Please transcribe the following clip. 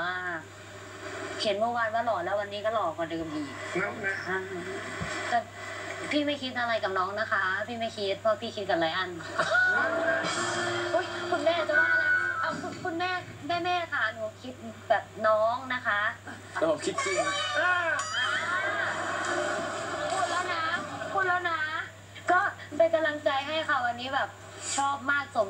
มาก เขียนเมื่อวานว่าหล่อแล้ววันนี้ก็หล่อกว่าเดิมอีกนะนะแต่พี่ไม่คิดอะไรกับน้องนะคะ พี่ไม่คิดเพราะพี่คิดกับไรอันอุ้ยคุณแม่จะว่าแล้วเอาคุณคุณแม่แม่แม่ค่ะหนูคิดแบบน้องนะคะแต่ผมคิดจริงพูดแล้วนะพูดแล้วนะ ก็เป็นกำลังใจให้ค่ะวันนี้แบบชอบมากสม